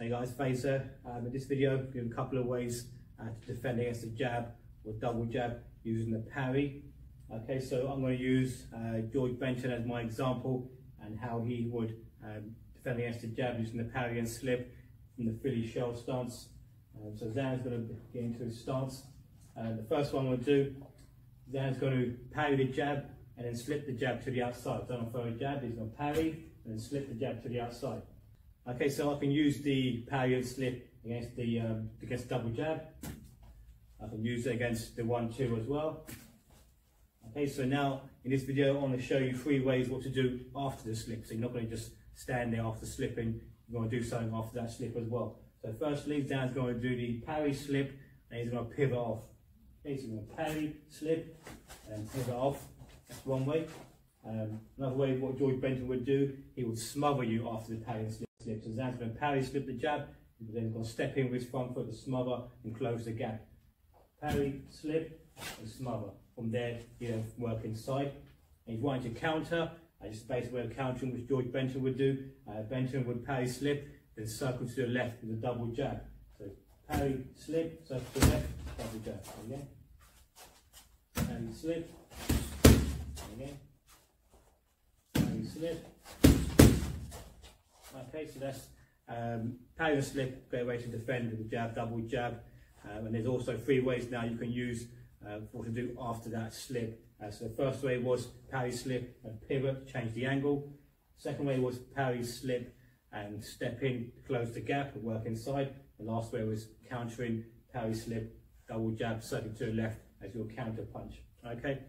Hey guys, Fazer. Um, in this video, give a couple of ways uh, to defend against a jab or double jab using the parry. Okay, so I'm going to use uh, George Benton as my example and how he would um, defend against a jab using the parry and slip from the Philly shell stance. Um, so Zan's going to get into his stance. Uh, the first one to do, Zan's going to parry the jab and then slip the jab to the outside. To throw a jab, he's going to parry and then slip the jab to the outside. Okay, so I can use the parry and slip against the um, against double jab. I can use it against the one two as well. Okay, so now in this video I want to show you three ways what to do after the slip. So you're not going to just stand there after slipping. You're going to do something after that slip as well. So firstly, Dan's going to do the parry slip and he's going to pivot off. Okay, so you're going to parry, slip, and pivot off. That's one way. Um, another way, what George Benton would do, he would smother you after the parry slip slip. So Zan's going parry, slip the jab, then going to step in with his front foot to smother and close the gap. Parry, slip, and smother. From there, you know, work inside. And he's wanting to counter, I just basically where countering which George Benton would do. Uh, Benton would parry, slip, then circle to the left with a double jab. So parry, slip, circle to the left, double jab. Again. Parry, slip. Again. Parry, slip. Okay, so that's um, and slip, great way to defend with jab, double jab. Um, and there's also three ways now you can use uh, what to do after that slip. Uh, so the first way was parry, slip, and pivot, change the angle. Second way was parry, slip, and step in, close the gap, and work inside. The last way was countering, parry, slip, double jab, circle to the left as your counter punch. Okay.